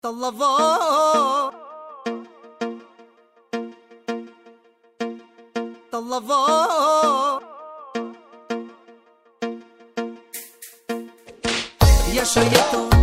Талава. Талава. Я шаятон.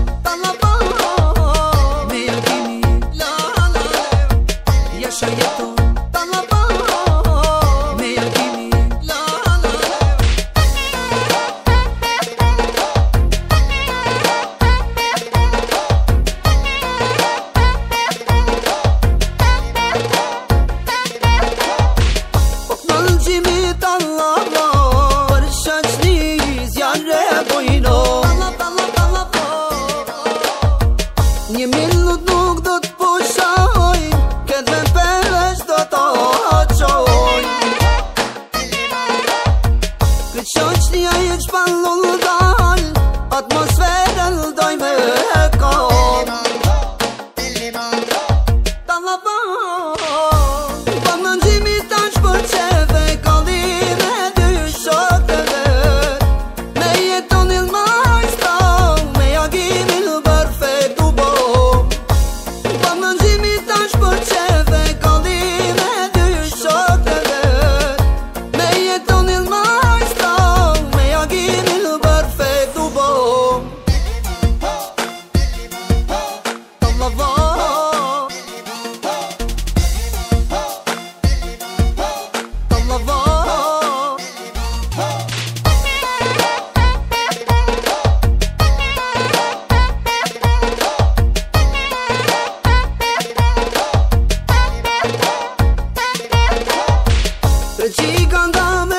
Shpallu lë dal Atmosferën dojmë e hekon Pili mandro Pili mandro Talabon Për më në Me jetonil majstron Me jagimin po për fejtubon Për më në She gone down